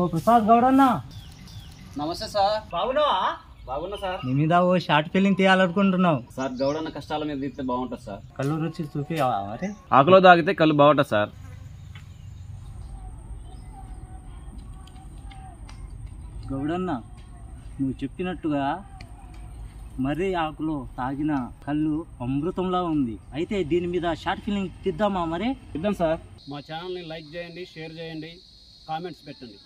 ఓ ప్రసాద్ గౌడన్న. నమస్తే సార్. బాగున్నావా? బాగున్నా సార్. నీ మీద ఓ షార్ట్ ఫిలిం తీయాలనుకుంటున్నావు. సార్ గౌడన్న కష్టాల మీద తీస్తే బాగుంటుంది సార్. కళ్ళు రుచి చూపి ఆకులో తాగితే కళ్ళు బాగుంటుంది సార్. గౌడన్న నువ్వు చెప్పినట్టుగా మర్రి ఆకులో తాగిన కళ్ళు అమృతంలా ఉంది. అయితే దీని మీద షార్ట్ ఫిలిం తీద్దామా మరి? ఇద్దాం సార్. మా ఛానల్ని లైక్ చేయండి షేర్ చేయండి కామెంట్స్ పెట్టండి.